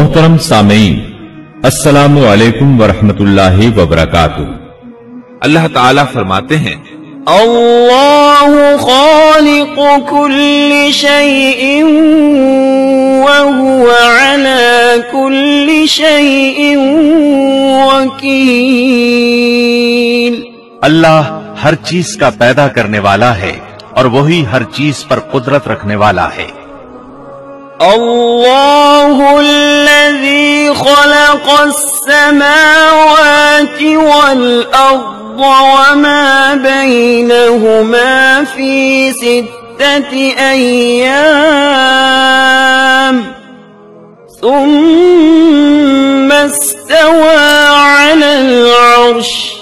محترم سامعین السلام علیکم ورحمۃ اللہ وبرکاتہ۔ اللہ تعالیٰ فرماتے ہیں اللہ خالق کل شيء وہو على کل شيء وکیل۔ اللہ ہر چیز کا پیدا کرنے والا ہے اور وہی ہر چیز پر قدرت رکھنے والا ہے۔ الله الذي خلق السماوات والأرض وما بينهما في ستة أيام. ثم استوى على العرش.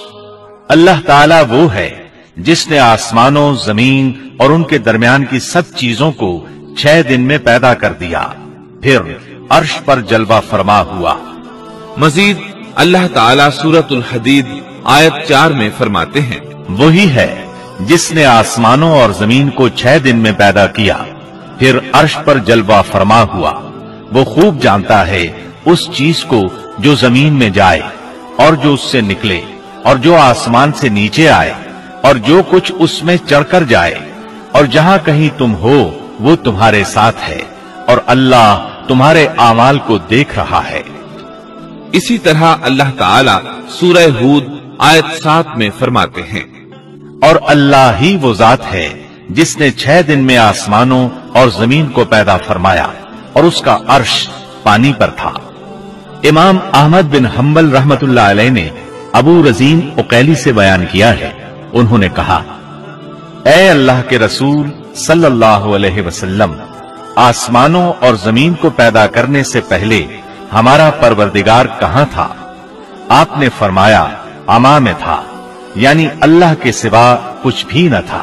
اللہ تعالیٰ وہ ہے جس نے آسمانوں زمین اور ان کے درمیان کی سب چیزوں کو چھ دن میں پیدا کر دیا۔ پھر عرش پر جلوہ فرما ہوا۔ مزید اللہ تعالیٰ سورت الحدید آیت چار میں فرماتے ہیں۔ وہی ہے جس نے آسمانوں اور زمین کو چھ دن میں پیدا کیا۔ پھر عرش پر جلوہ فرما ہوا۔ وہ خوب جانتا ہے اس چیز کو جو زمین میں جائے اور جو اس سے نکلے اور جو آسمان سے نیچے آئے اور جو کچھ اس میں چڑھ کر جائے اور جہاں کہیں تم ہو وہ تمہارے ساتھ ہے اور اللہ تمہارے اعمال کو دیکھ رہا ہے۔ اسی طرح اللہ تعالیٰ سورہ ہود آیت سات میں فرماتے ہیں، اور اللہ ہی وہ ذات ہے جس نے چھ دن میں آسمانوں اور زمین کو پیدا فرمایا اور اس کا عرش پانی پر تھا۔ امام احمد بن حنبل رحمت اللہ علیہ نے ابو رزین اقیلی سے بیان کیا ہے۔ انہوں نے کہا، اے اللہ کے رسول صلی اللہ علیہ وسلم، آسمانوں اور زمین کو پیدا کرنے سے پہلے ہمارا پروردگار کہاں تھا؟ آپ نے فرمایا، اما میں تھا یعنی اللہ کے سوا کچھ بھی نہ تھا۔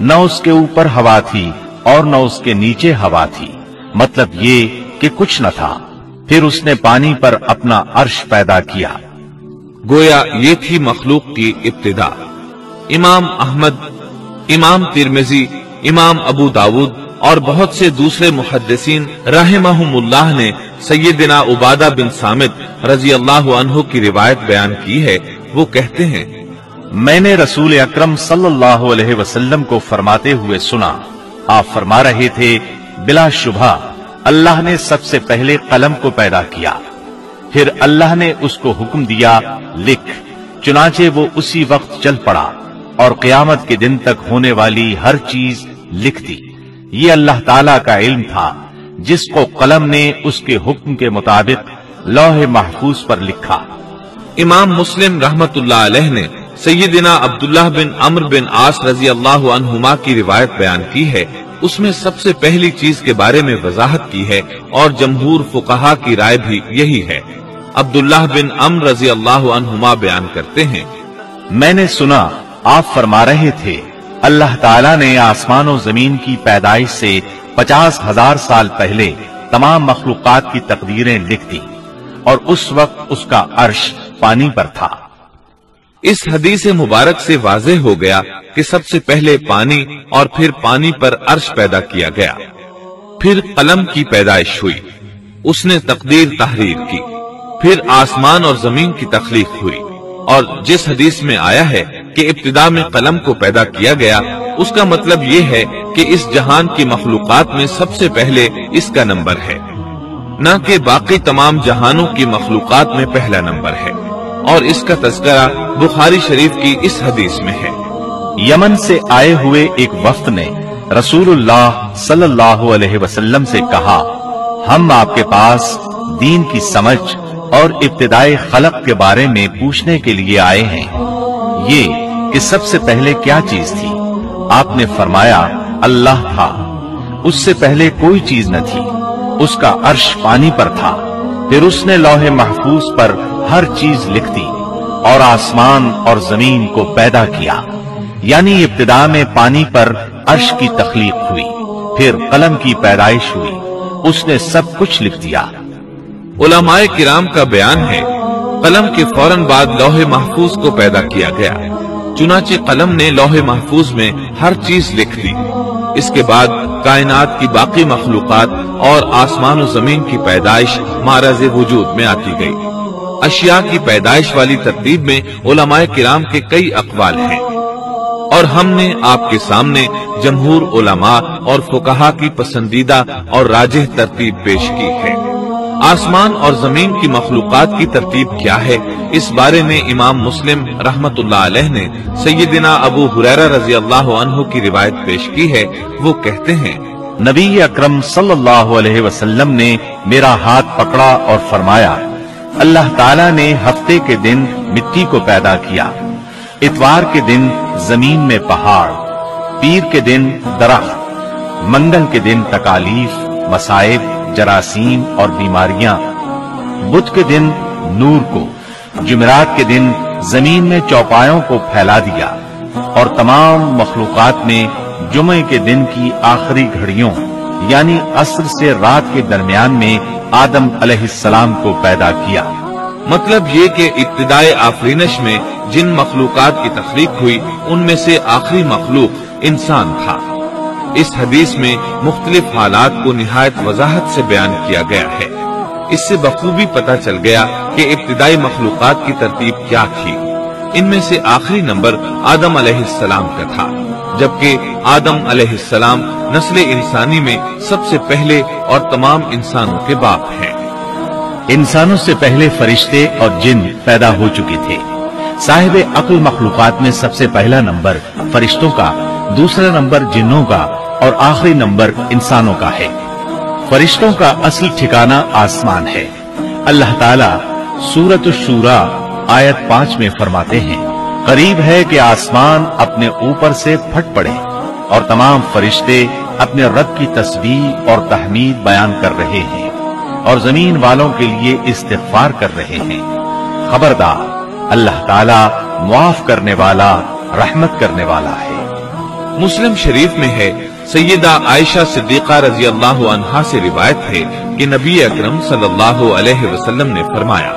نہ اس کے اوپر ہوا تھی اور نہ اس کے نیچے ہوا تھی۔ مطلب یہ کہ کچھ نہ تھا۔ پھر اس نے پانی پر اپنا عرش پیدا کیا۔ گویا یہ تھی مخلوق کی ابتدا۔ امام احمد، امام ترمزی امام ابو داود اور بہت سے دوسرے محدثین رحمہم اللہ نے سیدنا عبادہ بن سامد رضی اللہ عنہ کی روایت بیان کی ہے۔ وہ کہتے ہیں، میں نے رسول اکرم صلی اللہ علیہ وسلم کو فرماتے ہوئے سنا۔ آپ فرما رہے تھے، بلا شبہ، اللہ نے سب سے پہلے قلم کو پیدا کیا۔ پھر اللہ نے اس کو حکم دیا، لکھ، چنانچہ وہ اسی وقت چل پڑا۔ اور قیامت کے دن تک ہونے والی ہر چیز لکھ دی یہ اللہ تعالی کا علم تھا جس کو قلم نے اس کے حکم کے مطابق لوح محفوظ پر لکھا۔ امام مسلم رحمت اللہ علیہ نے سیدنا عبداللہ بن عمر بن آس رضی اللہ عنہما کی روایت بیان کی ہے۔ اس میں سب سے پہلی چیز کے بارے میں وضاحت کی ہے اور جمہور فقہا کی رائے بھی یہی ہے۔ عبداللہ بن عمر رضی اللہ عنہما بیان کرتے ہیں۔ میں نے سنا آپ فرما رہے تھے، اللہ تعالیٰ نے آسمان و زمین کی پیدائش سے پچاس ہزار سال پہلے تمام مخلوقات کی تقدیریں لکھ دی اور اس وقت اس کا عرش پانی پر تھا۔ اس حدیث مبارک سے واضح ہو گیا کہ سب سے پہلے پانی اور پھر پانی پر عرش پیدا کیا گیا۔ پھر قلم کی پیدائش ہوئی، اس نے تقدیر تحریر کی۔ پھر آسمان اور زمین کی تخلیق ہوئی اور جس حدیث میں آیا ہے کہ ابتدا میں قلم کو پیدا کیا گیا، اس کا مطلب یہ ہے کہ اس جہان کی مخلوقات میں سب سے پہلے اس کا نمبر ہے۔ نہ کہ باقی تمام جہانوں کی مخلوقات میں پہلا نمبر ہے۔ اور اس کا تذکرہ بخاری شریف کی اس حدیث میں ہے۔ یمن سے آئے ہوئے ایک وفد نے رسول اللہ صلی اللہ علیہ وسلم سے کہا، ہم آپ کے پاس دین کی سمجھ اور ابتدائی خلق کے بارے میں پوچھنے کے لیے آئے ہیں۔ یہ کہ سب سے پہلے کیا چیز تھی؟ آپ نے فرمایا، اللہ تھا۔ اس سے پہلے کوئی چیز نہ تھی۔ اس کا عرش پانی پر تھا۔ پھر اس نے لوح محفوظ پر ہر چیز لکھ دی اور آسمان اور زمین کو پیدا کیا۔ یعنی ابتدا میں پانی پر عرش کی تخلیق ہوئی۔ پھر قلم کی پیدائش ہوئی۔ اس نے سب کچھ لکھ دیا۔ علماء کرام کا بیان ہے، قلم کے فوراً بعد لوح محفوظ کو پیدا کیا گیا۔ چنانچہ قلم نے لوح محفوظ میں ہر چیز لکھ دی۔ اس کے بعد کائنات کی باقی مخلوقات اور آسمان و زمین کی پیدائش مہاراز وجود میں آتی گئی۔ اشیاء کی پیدائش والی ترتیب میں علماء کرام کے کئی اقوال ہیں۔ اور ہم نے آپ کے سامنے جمہور علماء اور فقہا کی پسندیدہ اور راجہ ترتیب پیش کی ہے۔ آسمان اور زمین کی مخلوقات کی ترتیب کیا ہے؟ اس بارے میں امام مسلم رحمت اللہ علیہ نے سیدنا ابو حریرہ رضی اللہ عنہ کی روایت پیش کی ہے۔ وہ کہتے ہیں، نبی اکرم صلی اللہ علیہ وسلم نے میرا ہاتھ پکڑا اور فرمایا، اللہ تعالیٰ نے ہفتے کے دن مٹی کو پیدا کیا۔ اتوار کے دن زمین میں پہاڑ، پیر کے دن درخت، منگل کے دن تکالیف مسائب جراثیم اور بیماریاں۔ بدھ کے دن نور کو، جمعرات کے دن زمین میں چوپایوں کو پھیلا دیا۔ اور تمام مخلوقات میں جمعے کے دن کی آخری گھڑیوں یعنی عصر سے رات کے درمیان میں آدم علیہ السلام کو پیدا کیا۔ مطلب یہ کہ ابتدائے آفرینش میں جن مخلوقات کی تخلیق ہوئی، ان میں سے آخری مخلوق انسان تھا۔ اس حدیث میں مختلف حالات کو نہایت وضاحت سے بیان کیا گیا ہے۔ اس سے بخوبی پتا چل گیا کہ ابتدائی مخلوقات کی ترتیب کیا تھی۔ ان میں سے آخری نمبر آدم علیہ السلام کا تھا، جبکہ آدم علیہ السلام نسل انسانی میں سب سے پہلے اور تمام انسانوں کے باپ ہیں۔ انسانوں سے پہلے فرشتے اور جن پیدا ہو چکے تھے۔ صاحب عقل مخلوقات میں سب سے پہلا نمبر فرشتوں کا، دوسرا نمبر جنوں کا اور آخری نمبر انسانوں کا ہے۔ فرشتوں کا اصل ٹھکانہ آسمان ہے۔ اللہ تعالیٰ سورت الشورا آیت پانچ میں فرماتے ہیں، قریب ہے کہ آسمان اپنے اوپر سے پھٹ پڑے اور تمام فرشتے اپنے رب کی تسبیح اور تحمید بیان کر رہے ہیں اور زمین والوں کے لیے استغفار کر رہے ہیں۔ خبردار، اللہ تعالیٰ معاف کرنے والا، رحمت کرنے والا ہے۔ مسلم شریف میں ہے سیدہ عائشہ صدیقہ رضی اللہ عنہا سے روایت ہے کہ نبی اکرم صلی اللہ علیہ وسلم نے فرمایا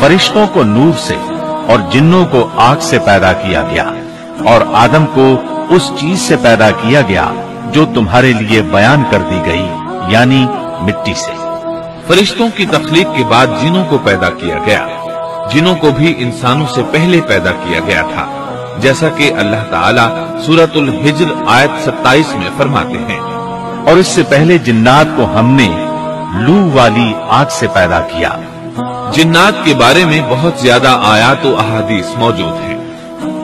فرشتوں کو نور سے اور جنوں کو آگ سے پیدا کیا گیا اور آدم کو اس چیز سے پیدا کیا گیا جو تمہارے لیے بیان کر دی گئی یعنی مٹی سے۔ فرشتوں کی تخلیق کے بعد جنوں کو پیدا کیا گیا، جنوں کو بھی انسانوں سے پہلے پیدا کیا گیا تھا۔ جیسا کہ اللہ تعالیٰ سورت الحجر آیت ستائیس میں فرماتے ہیں۔ اور اس سے پہلے جنات کو ہم نے لو والی آگ سے پیدا کیا۔ جنات کے بارے میں بہت زیادہ آیات و احادیث موجود ہیں۔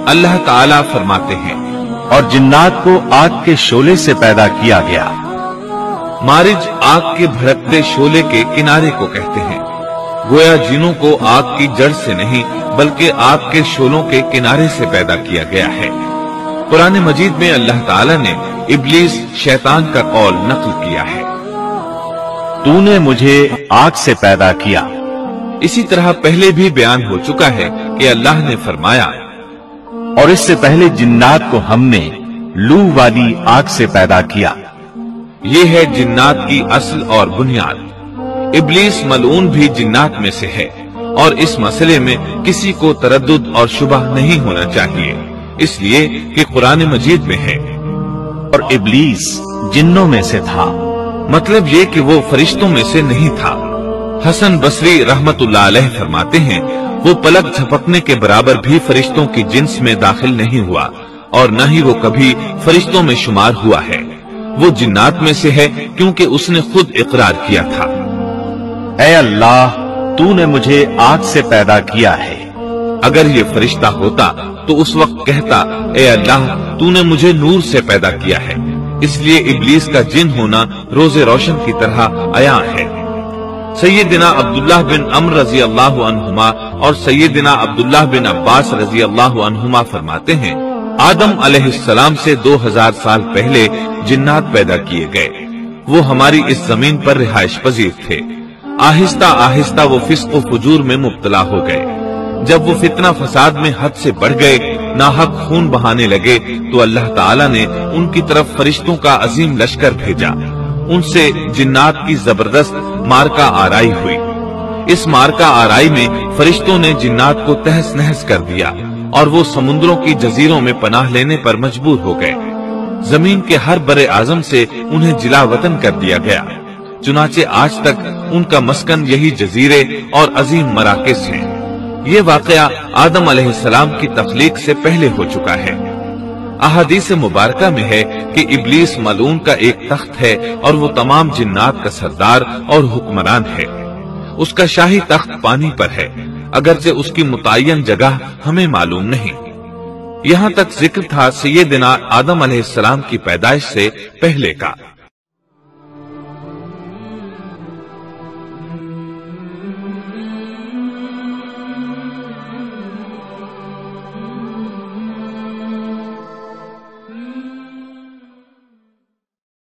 اللہ تعالیٰ فرماتے ہیں، اور جنات کو آگ کے شولے سے پیدا کیا گیا۔ مارج آگ کے بھڑکتے شولے کے کنارے کو کہتے ہیں۔ گویا جنوں کو آگ کی جڑ سے نہیں بلکہ آگ کے شولوں کے کنارے سے پیدا کیا گیا ہے۔ قرآن مجید میں اللہ تعالیٰ نے ابلیس شیطان کا قول نقل کیا ہے۔ تو نے مجھے آگ سے پیدا کیا۔ اسی طرح پہلے بھی بیان ہو چکا ہے کہ اللہ نے فرمایا اور اس سے پہلے جنات کو ہم نے لو والی آگ سے پیدا کیا۔ یہ ہے جنات کی اصل اور بنیاد۔ ابلیس ملعون بھی جنات میں سے ہے اور اس مسئلے میں کسی کو تردد اور شبہ نہیں ہونا چاہیے۔ اس لیے کہ قرآن مجید میں ہے۔ اور ابلیس جنوں میں سے تھا۔ مطلب یہ کہ وہ فرشتوں میں سے نہیں تھا۔ حسن بصری رحمت اللہ علیہ فرماتے ہیں، وہ پلک جھپکنے کے برابر بھی فرشتوں کی جنس میں داخل نہیں ہوا اور نہ ہی وہ کبھی فرشتوں میں شمار ہوا ہے۔ وہ جنات میں سے ہے کیونکہ اس نے خود اقرار کیا تھا۔ اے اللہ، تو نے مجھے آگ سے پیدا کیا ہے۔ اگر یہ فرشتہ ہوتا تو اس وقت کہتا، اے اللہ، تو نے مجھے نور سے پیدا کیا ہے۔ اس لیے ابلیس کا جن ہونا روز روشن کی طرح عیاں ہے۔ سیدنا عبداللہ بن امر رضی اللہ عنہما اور سیدنا عبداللہ بن عباس رضی اللہ عنہما فرماتے ہیں، آدم علیہ السلام سے دو ہزار سال پہلے جنات پیدا کیے گئے۔ وہ ہماری اس زمین پر رہائش پذیر تھے۔ آہستہ آہستہ وہ فسق و فجور میں مبتلا ہو گئے۔ جب وہ فتنہ فساد میں حد سے بڑھ گئے، ناحق خون بہانے لگے، تو اللہ تعالیٰ نے ان کی طرف فرشتوں کا عظیم لشکر بھیجا۔ ان سے جنات کی زبردست مارکا آرائی ہوئی۔ اس مارکا آرائی میں فرشتوں نے جنات کو تہس نہس کر دیا اور وہ سمندروں کی جزیروں میں پناہ لینے پر مجبور ہو گئے۔ زمین کے ہر بر اعظم سے انہیں جلا وطن کر دیا گیا۔ چنانچہ آج تک ان کا مسکن یہی جزیرے اور عظیم مراکز ہیں۔ یہ واقعہ آدم علیہ السلام کی تخلیق سے پہلے ہو چکا ہے۔ احادیث مبارکہ میں ہے کہ ابلیس ملون کا ایک تخت ہے اور وہ تمام جنات کا سردار اور حکمران ہے۔ اس کا شاہی تخت پانی پر ہے، اگرچہ اس کی متعین جگہ ہمیں معلوم نہیں۔ یہاں تک ذکر تھا سیدنا آدم علیہ السلام کی پیدائش سے پہلے کا۔